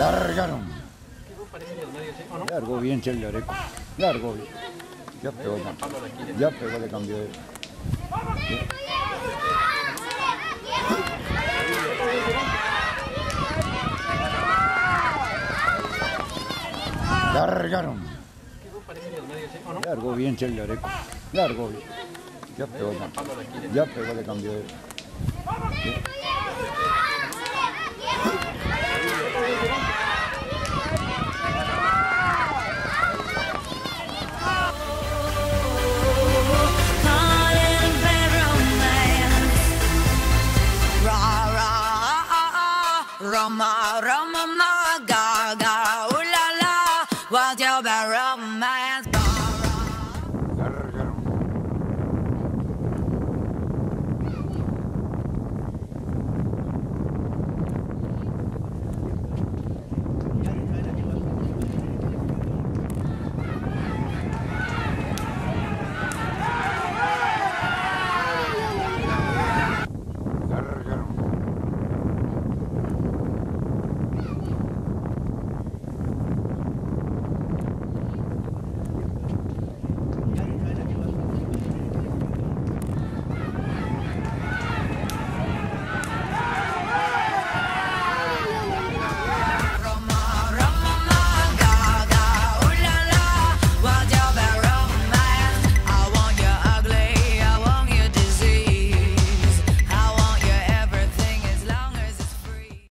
Largaron. Largo bien Chel Challareco. Largo bien. Ya pegó. Ya pegó de cambio de. Largaron. Largo bien Chel Challareco. Largo bien. Ya pegó. Ya pegó de cambio de. Roma, Roma, Gaga, ooh la la, what's your romance?